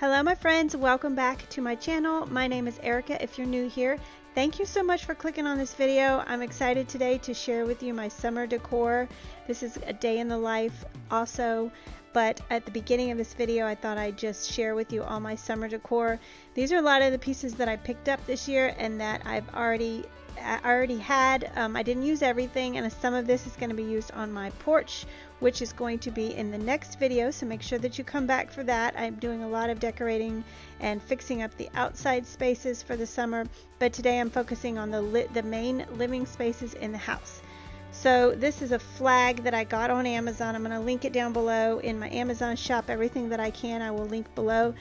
Hello my friends, welcome back to my channel. My name is Arika if you're new here. Thank you so much for clicking on this video. I'm excited today to share with you my summer decor. This is a day in the life also, but at the beginning of this video I thought I'd just share with you all my summer decor. These are a lot of the pieces that I picked up this year and that I've already I already had. Um, I didn't use everything and some of this is going to be used on my porch which is going to be in the next video so make sure that you come back for that. I'm doing a lot of decorating and fixing up the outside spaces for the summer but today I'm focusing on the, the main living spaces in the house. So this is a flag that I got on Amazon. I'm going to link it down below in my Amazon shop. Everything that I can I will link below.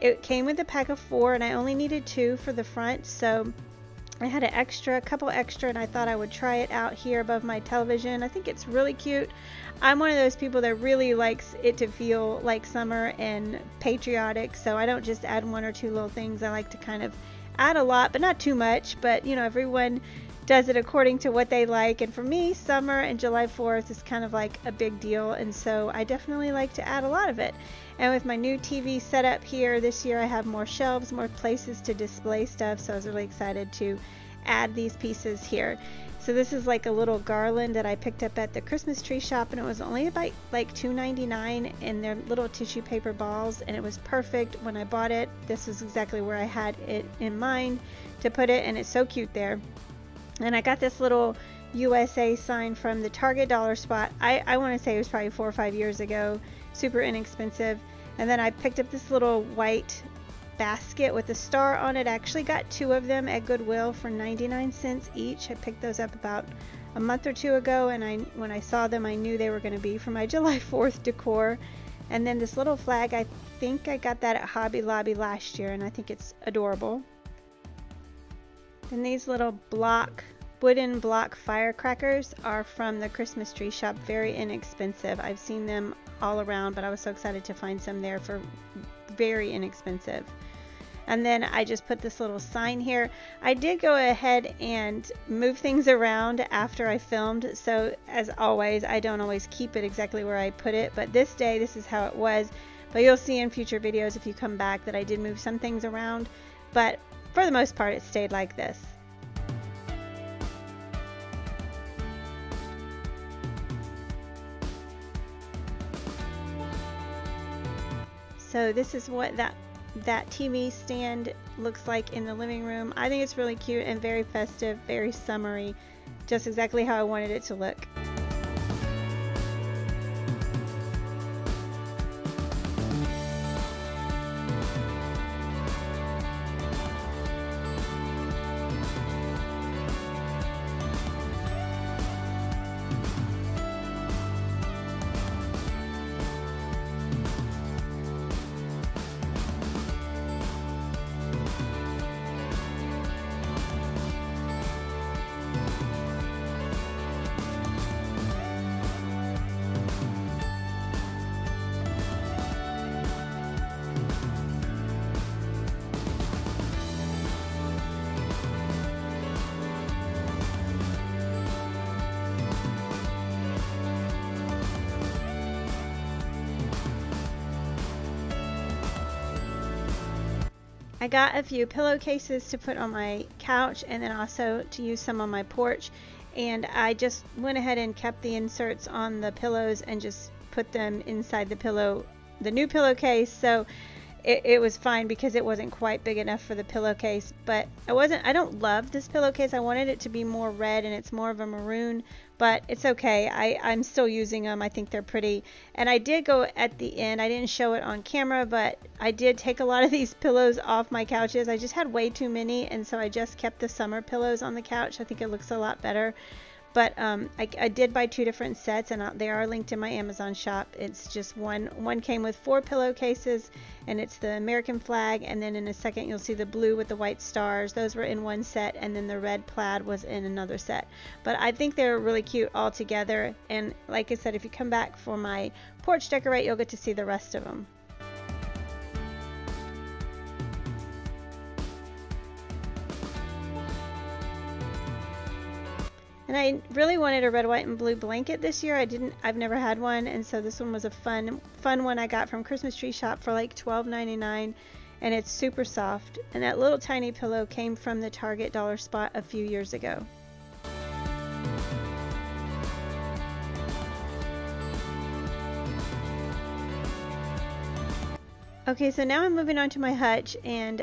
It came with a pack of four and I only needed two for the front so I had an extra, a couple extra, and I thought I would try it out here above my television. I think it's really cute. I'm one of those people that really likes it to feel like summer and patriotic, so I don't just add one or two little things. I like to kind of add a lot, but not too much. But you know, everyone does it according to what they like. And for me, summer and July 4th is kind of like a big deal, and so I definitely like to add a lot of it. And with my new TV setup here this year, I have more shelves, more places to display stuff, so I was really excited to add these pieces here. So this is like a little garland that I picked up at the Christmas tree shop and it was only about like $2.99 and they're little tissue paper balls and it was perfect when I bought it. This is exactly where I had it in mind to put it and it's so cute there. And I got this little USA sign from the Target dollar spot. I, I want to say it was probably four or five years ago. Super inexpensive. And then I picked up this little white basket with a star on it. I actually got two of them at Goodwill for 99 cents each. I picked those up about a month or two ago and I when I saw them I knew they were going to be for my July 4th decor. And then this little flag, I think I got that at Hobby Lobby last year and I think it's adorable. And these little block wooden block firecrackers are from the Christmas tree shop, very inexpensive. I've seen them all around, but I was so excited to find some there for very inexpensive. And then I just put this little sign here. I did go ahead and move things around after I filmed. So as always, I don't always keep it exactly where I put it. But this day, this is how it was. But you'll see in future videos if you come back that I did move some things around. But for the most part, it stayed like this. So this is what that that TV stand looks like in the living room. I think it's really cute and very festive, very summery, just exactly how I wanted it to look. I got a few pillowcases to put on my couch and then also to use some on my porch. And I just went ahead and kept the inserts on the pillows and just put them inside the pillow the new pillowcase. So it, it, was fine because it wasn't quite big enough for the pillowcase. But I wasn't I don't love this pillowcase. I wanted it to be more red and it's more of a maroon but it's okay. I, I'm still using them. I think they're pretty. And I did go at the end. I didn't show it on camera, but I did take a lot of these pillows off my couches. I just had way too many, and so I just kept the summer pillows on the couch. I think it looks a lot better. But um, I, I, did buy two different sets, and they are linked in my Amazon shop. It's just one. One came with four pillowcases, and it's the American flag. And then in a second, you'll see the blue with the white stars. Those were in one set, and then the red plaid was in another set. But I think they're really cute all together. And like I said, if you come back for my porch decorate, you'll get to see the rest of them. And I really wanted a red, white, and blue blanket this year. I didn't, I've never had one, and so this one was a fun, fun one I got from Christmas Tree Shop for like $12.99, and it's super soft. And that little tiny pillow came from the Target dollar spot a few years ago. Okay, so now I'm moving on to my hutch, and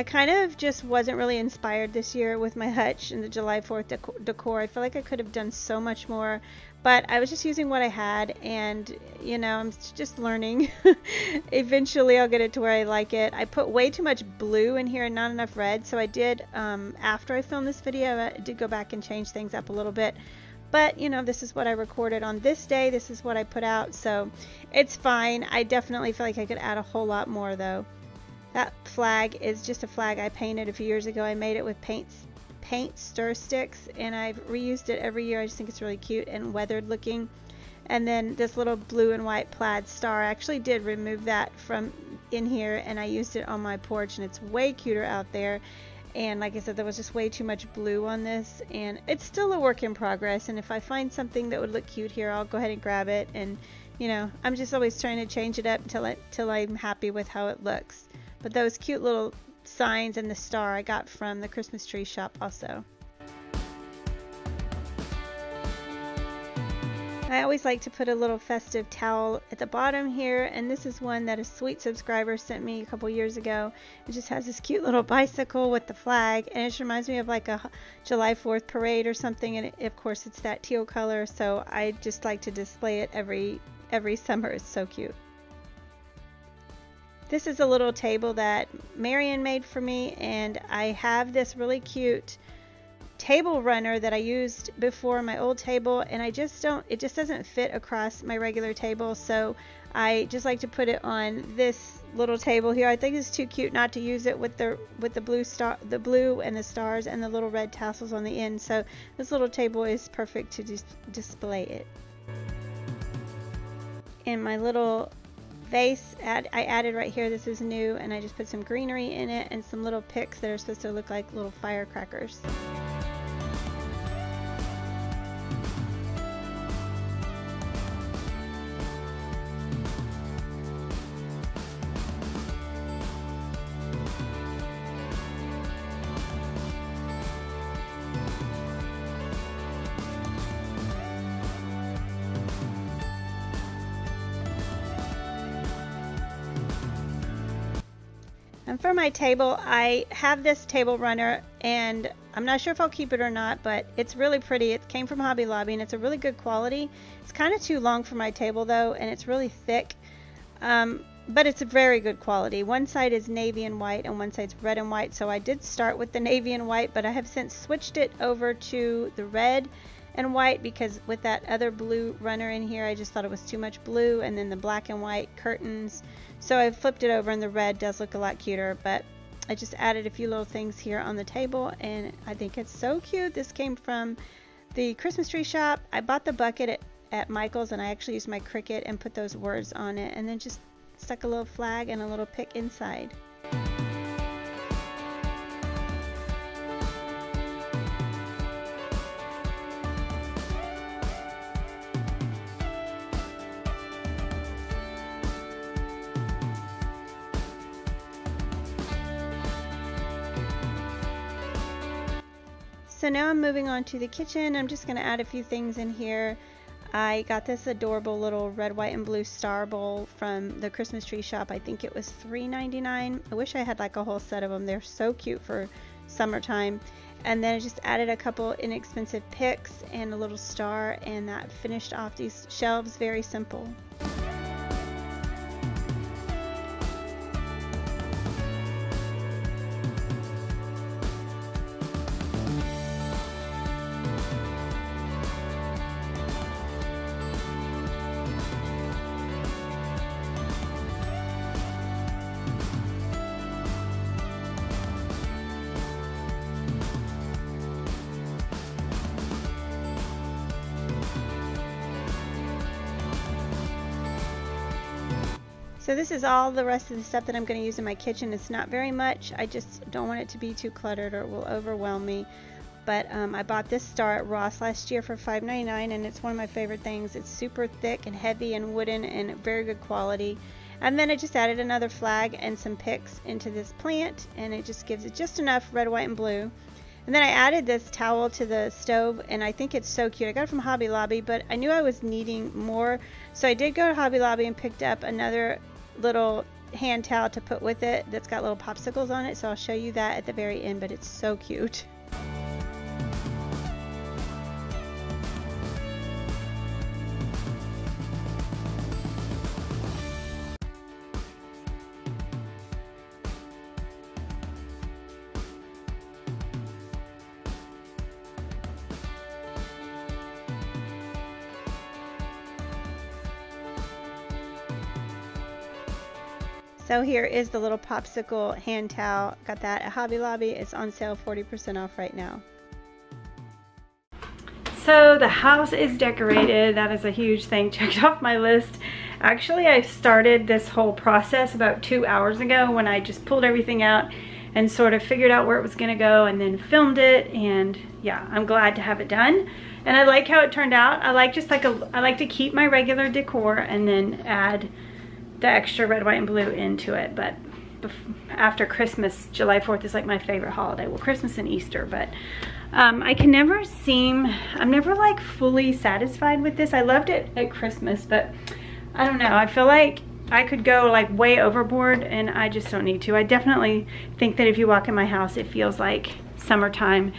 I kind of just wasn't really inspired this year with my hutch and the July 4th decor. I feel like I could have done so much more, but I was just using what I had, and you know, I'm just learning. Eventually, I'll get it to where I like it. I put way too much blue in here and not enough red, so I did, um, after I filmed this video, I did go back and change things up a little bit. But, you know, this is what I recorded on this day. This is what I put out. So it's fine. I definitely feel like I could add a whole lot more, though. That flag is just a flag I painted a few years ago. I made it with paint, paint stir sticks, and I've reused it every year. I just think it's really cute and weathered looking. And then this little blue and white plaid star, I actually did remove that from in here, and I used it on my porch, and it's way cuter out there and like I said there was just way too much blue on this and it's still a work in progress and if I find something that would look cute here I'll go ahead and grab it and you know I'm just always trying to change it up until, until I'm happy with how it looks but those cute little signs and the star I got from the Christmas tree shop also. I always like to put a little festive towel at the bottom here and this is one that a sweet subscriber sent me a couple years ago. It just has this cute little bicycle with the flag and it reminds me of like a July 4th parade or something and it, of course it's that teal color so I just like to display it every every summer. It's so cute. This is a little table that Marion made for me and I have this really cute table runner that I used before my old table and I just don't it just doesn't fit across my regular table so I just like to put it on this little table here. I think it's too cute not to use it with the with the blue star the blue and the stars and the little red tassels on the end so this little table is perfect to dis display it. In my little vase add, I added right here this is new and I just put some greenery in it and some little picks that are supposed to look like little firecrackers my table, I have this table runner and I'm not sure if I'll keep it or not, but it's really pretty. It came from Hobby Lobby and it's a really good quality. It's kind of too long for my table though, and it's really thick. Um, but it's a very good quality. One side is navy and white and one side's red and white. So I did start with the navy and white, but I have since switched it over to the red and white because with that other blue runner in here, I just thought it was too much blue. And then the black and white curtains so I flipped it over and the red does look a lot cuter, but I just added a few little things here on the table and I think it's so cute. This came from the Christmas tree shop. I bought the bucket at, at Michael's and I actually used my Cricut and put those words on it and then just stuck a little flag and a little pick inside. So now I'm moving on to the kitchen. I'm just going to add a few things in here. I got this adorable little red, white, and blue star bowl from the Christmas tree shop. I think it was $3.99. I wish I had like a whole set of them. They're so cute for summertime. And then I just added a couple inexpensive picks and a little star and that finished off these shelves very simple. So this is all the rest of the stuff that I'm going to use in my kitchen. It's not very much. I just don't want it to be too cluttered or it will overwhelm me. but um, I bought this star at Ross last year for $5.99 and it's one of my favorite things. It's super thick and heavy and wooden and very good quality. And then I just added another flag and some picks into this plant and it just gives it just enough red, white, and blue. And then I added this towel to the stove and I think it's so cute. I got it from Hobby Lobby, but I knew I was needing more. So I did go to Hobby Lobby and picked up another little hand towel to put with it that's got little popsicles on it. So I'll show you that at the very end, but it's so cute. So here is the little popsicle hand towel. Got that at Hobby Lobby. It's on sale 40% off right now. So the house is decorated. That is a huge thing checked off my list. Actually, I started this whole process about two hours ago when I just pulled everything out and sort of figured out where it was gonna go and then filmed it and yeah, I'm glad to have it done. And I like how it turned out. I like just like a, I like to keep my regular decor and then add the extra red, white, and blue into it. But after Christmas, July 4th is like my favorite holiday. Well, Christmas and Easter, but um, I can never seem, I'm never like fully satisfied with this. I loved it at Christmas, but I don't know. I feel like I could go like way overboard and I just don't need to. I definitely think that if you walk in my house, it feels like summertime,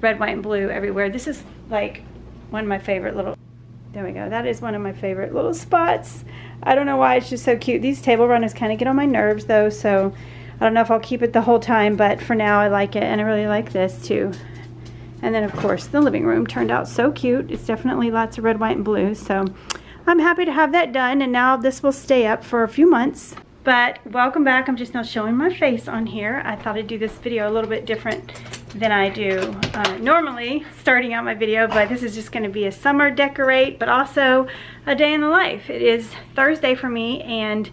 red, white, and blue everywhere. This is like one of my favorite little, there we go. That is one of my favorite little spots. I don't know why it's just so cute. These table runners kind of get on my nerves though, so I don't know if I'll keep it the whole time, but for now I like it and I really like this too. And then of course the living room turned out so cute. It's definitely lots of red, white, and blue, so I'm happy to have that done and now this will stay up for a few months. But welcome back. I'm just now showing my face on here. I thought I'd do this video a little bit different than I do uh, normally starting out my video, but this is just gonna be a summer decorate, but also a day in the life. It is Thursday for me and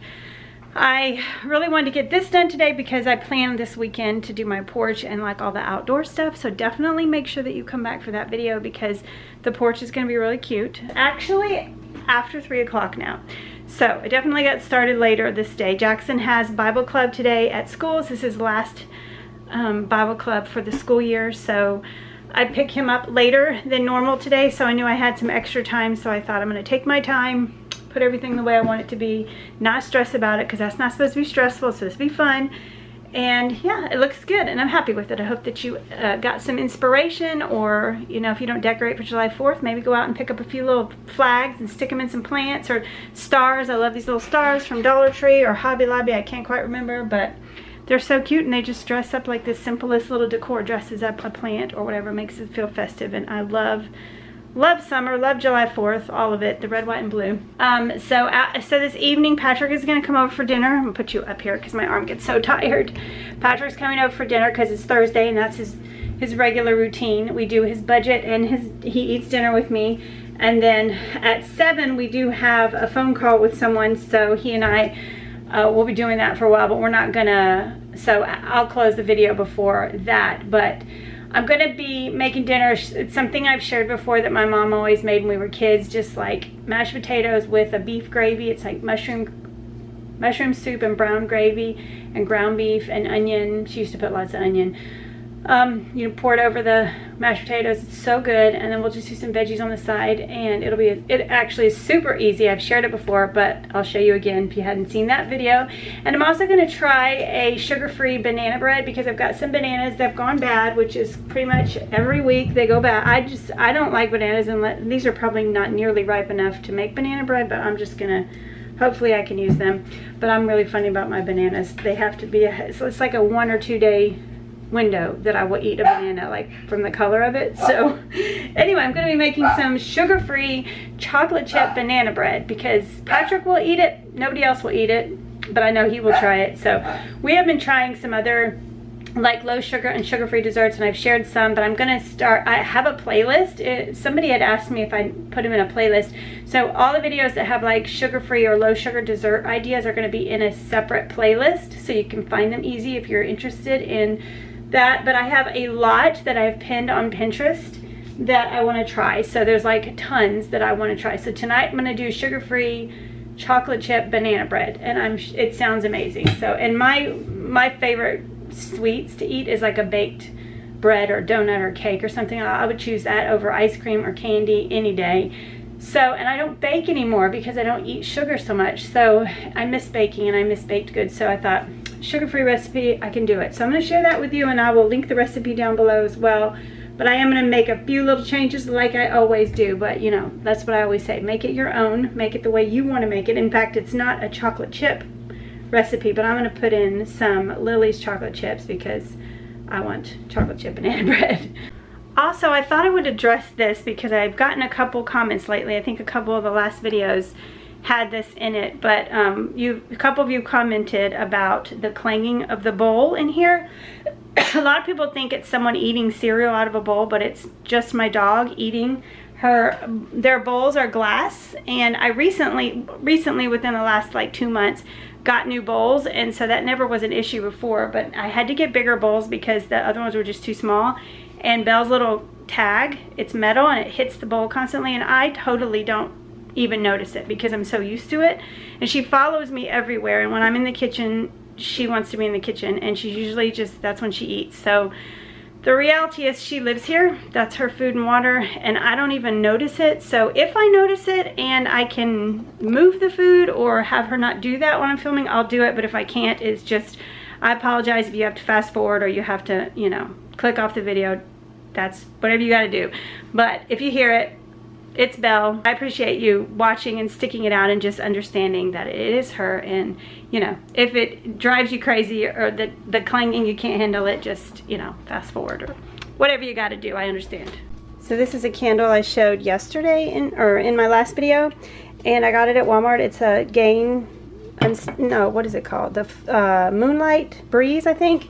I really wanted to get this done today because I planned this weekend to do my porch and like all the outdoor stuff. So definitely make sure that you come back for that video because the porch is gonna be really cute. Actually, after three o'clock now. So I definitely got started later this day. Jackson has Bible club today at school. This is last um, Bible club for the school year. So I pick him up later than normal today. So I knew I had some extra time. So I thought I'm going to take my time, put everything the way I want it to be, not stress about it because that's not supposed to be stressful. It's supposed to be fun. And yeah, it looks good and I'm happy with it. I hope that you uh, got some inspiration or, you know, if you don't decorate for July 4th, maybe go out and pick up a few little flags and stick them in some plants or stars. I love these little stars from Dollar Tree or Hobby Lobby. I can't quite remember, but they're so cute and they just dress up like the simplest little decor dresses up a plant or whatever makes it feel festive. And I love love summer love july 4th all of it the red white and blue. Um so uh, so this evening patrick is going to come over for dinner. I'm gonna put you up here because my arm gets so tired. Patrick's coming over for dinner because it's thursday and that's his his regular routine. We do his budget and his he eats dinner with me. And then at seven we do have a phone call with someone. So he and i uh, we'll be doing that for a while, but we're not gonna, so I'll close the video before that, but I'm gonna be making dinner. It's something I've shared before that my mom always made when we were kids, just like mashed potatoes with a beef gravy. It's like mushroom, mushroom soup and brown gravy and ground beef and onion. She used to put lots of onion um, you know, pour it over the mashed potatoes. It's so good. And then we'll just do some veggies on the side and it'll be, it actually is super easy. I've shared it before, but I'll show you again if you hadn't seen that video. And I'm also gonna try a sugar-free banana bread because I've got some bananas that have gone bad, which is pretty much every week they go bad. I just, I don't like bananas and these are probably not nearly ripe enough to make banana bread, but I'm just gonna hopefully I can use them. But I'm really funny about my bananas. They have to be, a, so it's like a one or two day window that I will eat a banana like from the color of it. So anyway, I'm going to be making some sugar-free chocolate chip banana bread because Patrick will eat it. Nobody else will eat it, but I know he will try it. So we have been trying some other like low sugar and sugar-free desserts and I've shared some but I'm gonna start I have a playlist it, somebody had asked me if I put them in a playlist so all the videos that have like sugar-free or low sugar dessert ideas are going to be in a separate playlist so you can find them easy if you're interested in that, but I have a lot that I've pinned on Pinterest that I want to try. So there's like tons that I want to try. So tonight I'm going to do sugar-free chocolate chip banana bread and I'm it sounds amazing. So and my my favorite sweets to eat is like a baked bread or donut or cake or something. I would choose that over ice cream or candy any day. So, and I don't bake anymore because I don't eat sugar so much. So I miss baking and I miss baked goods. So I thought sugar-free recipe, I can do it. So I'm gonna share that with you and I will link the recipe down below as well. But I am gonna make a few little changes like I always do. But you know, that's what I always say. Make it your own, make it the way you wanna make it. In fact, it's not a chocolate chip recipe, but I'm gonna put in some Lily's chocolate chips because I want chocolate chip banana bread. Also, I thought I would address this because I've gotten a couple comments lately. I think a couple of the last videos had this in it, but um, you, a couple of you commented about the clanging of the bowl in here. a lot of people think it's someone eating cereal out of a bowl, but it's just my dog eating her their bowls are glass and I recently recently within the last like two months got new bowls and so that never was an issue before but I had to get bigger bowls because the other ones were just too small and Belle's little tag it's metal and it hits the bowl constantly and I totally don't even notice it because I'm so used to it and she follows me everywhere and when I'm in the kitchen she wants to be in the kitchen and she usually just that's when she eats so the reality is she lives here. That's her food and water and I don't even notice it. So if I notice it and I can move the food or have her not do that when I'm filming, I'll do it. But if I can't, it's just, I apologize if you have to fast forward or you have to, you know, click off the video. That's whatever you gotta do. But if you hear it, it's Belle. I appreciate you watching and sticking it out and just understanding that it is her and you know if it drives you crazy or the, the clanging you can't handle it just you know fast forward or whatever you got to do I understand. So this is a candle I showed yesterday in or in my last video and I got it at Walmart. It's a Gain no what is it called the uh, Moonlight Breeze I think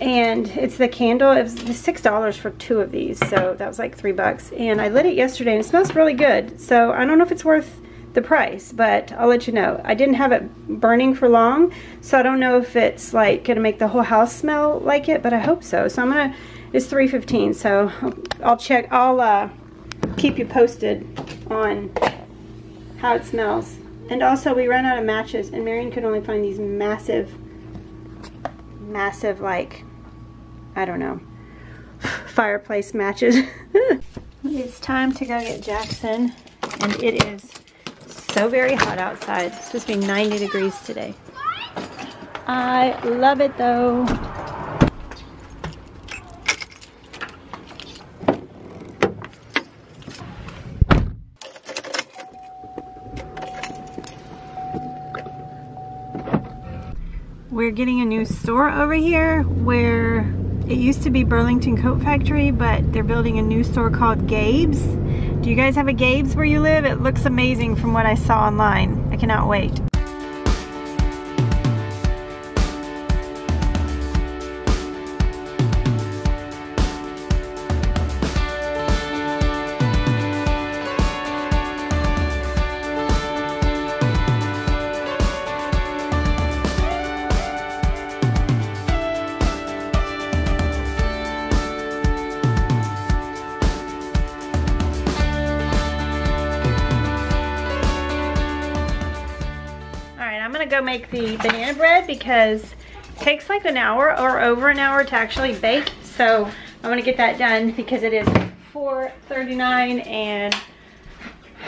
and it's the candle it was six dollars for two of these so that was like three bucks. And I lit it yesterday and it smells really good. So I don't know if it's worth the price but I'll let you know. I didn't have it burning for long so I don't know if it's like gonna make the whole house smell like it but I hope so. So I'm gonna it's 315 so I'll check I'll uh, keep you posted on how it smells. And also we ran out of matches and Marion could only find these massive massive like I don't know, fireplace matches. it's time to go get Jackson, and it is so very hot outside. It's supposed to be 90 degrees today. I love it though. We're getting a new store over here where it used to be Burlington Coat Factory, but they're building a new store called Gabe's. Do you guys have a Gabe's where you live? It looks amazing from what I saw online. I cannot wait. Make the banana bread because it takes like an hour or over an hour to actually bake. So I'm gonna get that done because it is 4.39 and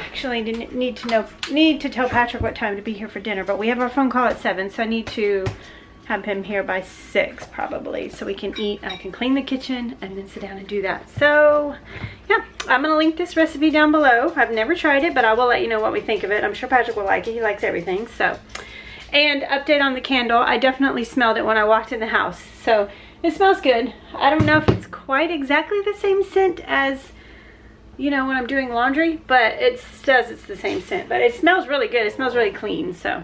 actually didn't need to know need to tell Patrick what time to be here for dinner, but we have our phone call at seven, so I need to have him here by six probably so we can eat I can clean the kitchen and then sit down and do that. So yeah I'm gonna link this recipe down below. I've never tried it but I will let you know what we think of it. I'm sure Patrick will like it. He likes everything. So and update on the candle, I definitely smelled it when I walked in the house. So it smells good. I don't know if it's quite exactly the same scent as, you know, when I'm doing laundry, but it says it's the same scent. But it smells really good. It smells really clean, so.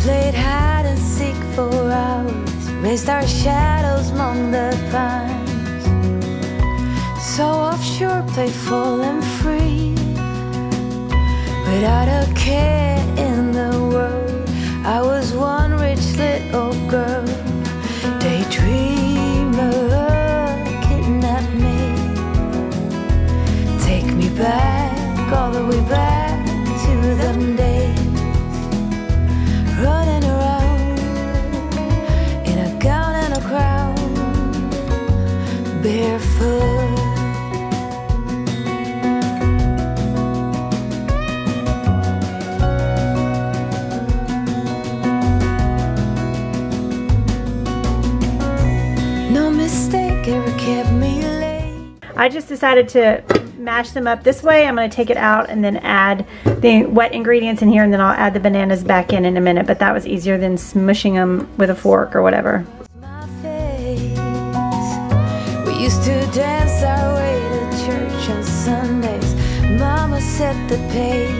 played hide and seek for hours, raised our shadows among the pines. So offshore, playful and free, without a care. I just decided to mash them up this way. I'm going to take it out and then add the wet ingredients in here and then I'll add the bananas back in in a minute. But that was easier than smushing them with a fork or whatever. set the pace.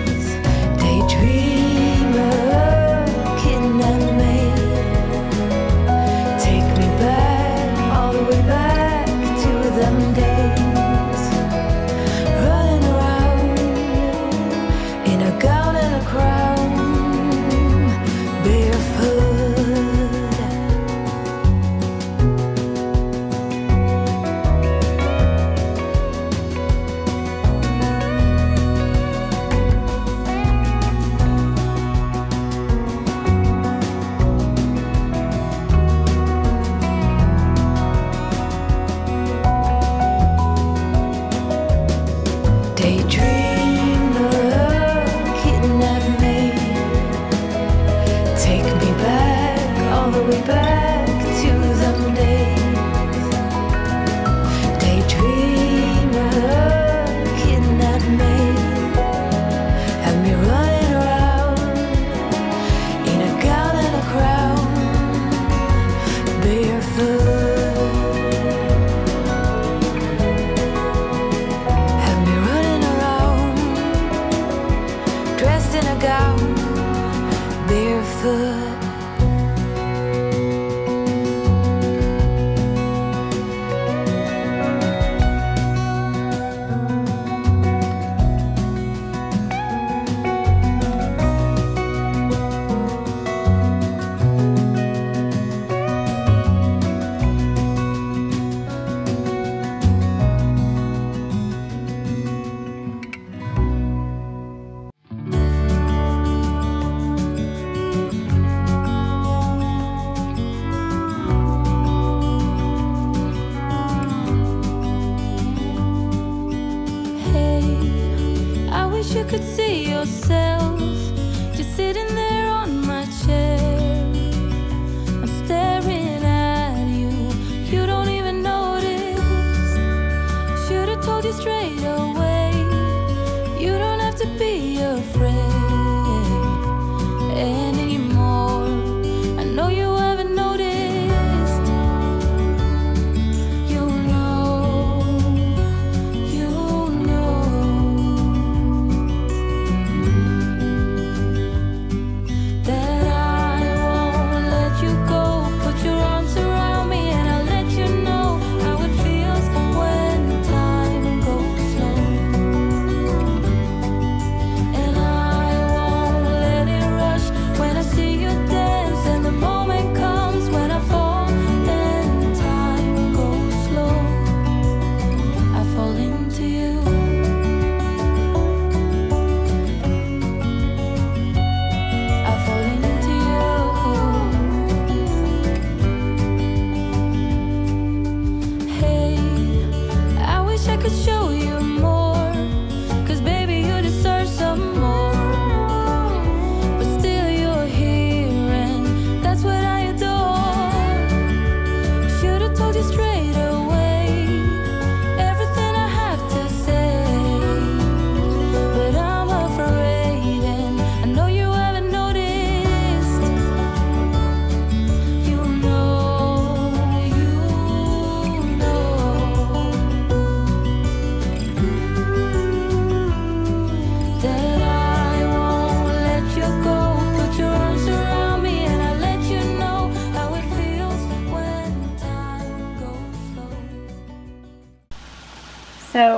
you could see yourself.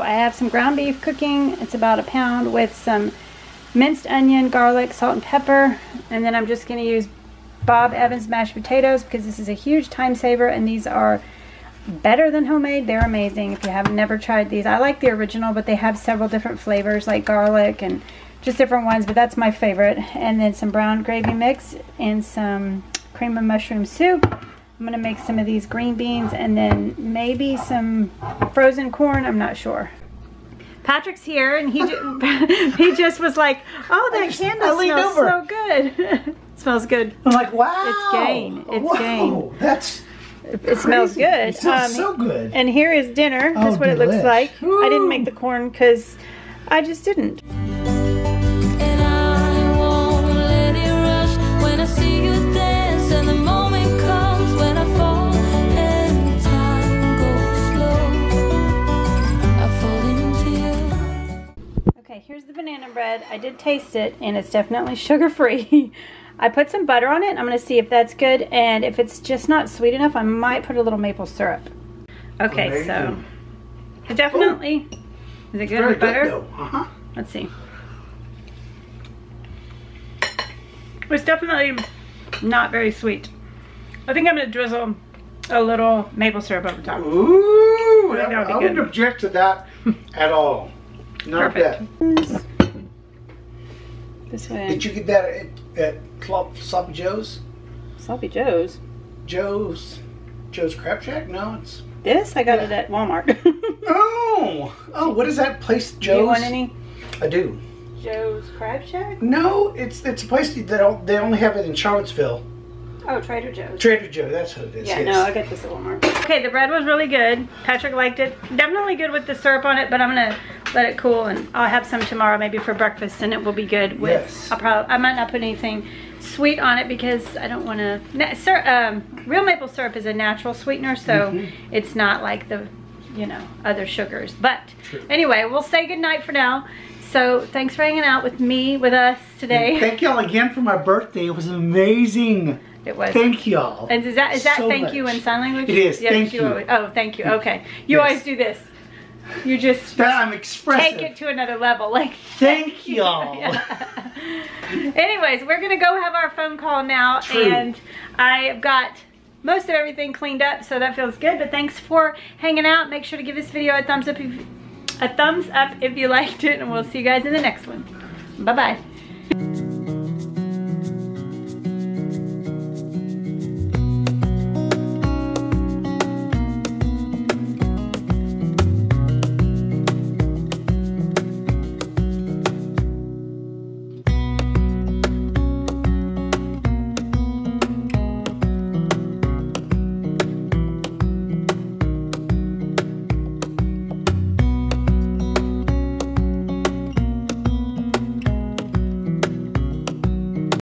Have some ground beef cooking. It's about a pound with some minced onion, garlic, salt, and pepper. And then I'm just going to use Bob Evans mashed potatoes because this is a huge time saver and these are better than homemade. They're amazing if you have never tried these. I like the original, but they have several different flavors like garlic and just different ones, but that's my favorite. And then some brown gravy mix and some cream of mushroom soup. I'm gonna make some of these green beans and then maybe some frozen corn, I'm not sure. Patrick's here and he ju he just was like, oh, that just- candle smells over. so good. smells good. I'm like, wow. It's gain. It's Whoa, gain. That's It smells good. It smells Um, so good. And here is dinner. That's Oh, what it looks delish. like. I didn't make the corn because I just didn't. Here's the banana bread. I did taste it and it's definitely sugar free. I put some butter on it. I'm going to see if that's good. And if it's just not sweet enough, I might put a little maple syrup. Okay, so it definitely. Is it good with butter? good. Uh-huh. Let's see. It's definitely not very sweet. I think I'm going to drizzle a little maple syrup over top. Ooh, I think I, that would be I wouldn't object to that at all. Not Perfect. a bit. This way. Did you get that at, at Club Sloppy Joe's? Sloppy Joe's. Joe's Joe's Crab Shack? No, it's This? I got Yeah. it at Walmart. Oh, oh, what is that place? Do Joe's. you want any? I do. Joe's Crab Shack? No, it's it's a place that they only have it in Charlottesville. Oh, Trader Joe's. Trader Joe, that's what it is. Yeah, yes. no, I got this at Walmart. Okay, the bread was really good. Patrick liked it. Definitely good with the syrup on it, but I'm gonna let it cool and I'll have some tomorrow maybe for breakfast and it will be good with Yes. I'll probably I might not put anything sweet on it because I don't want to sir, um, real maple syrup is a natural sweetener so Mm-hmm. it's not like the you know other sugars but True. anyway we'll say goodnight for now so thanks for hanging out with me with us today Thank y'all again for my birthday. It was amazing. it was Thank y'all. And is that is that so thank you in sign language? It is, thank you. always- oh, thank you. Okay. You Yes. always do this. You just That I'm expressive. take it to another level. Like Thank y'all. Anyways, we're gonna go have our phone call now True. and I've got most of everything cleaned up, so that feels good. But thanks for hanging out. Make sure to give this video a thumbs up if a thumbs up if you liked it, and we'll see you guys in the next one. Bye bye.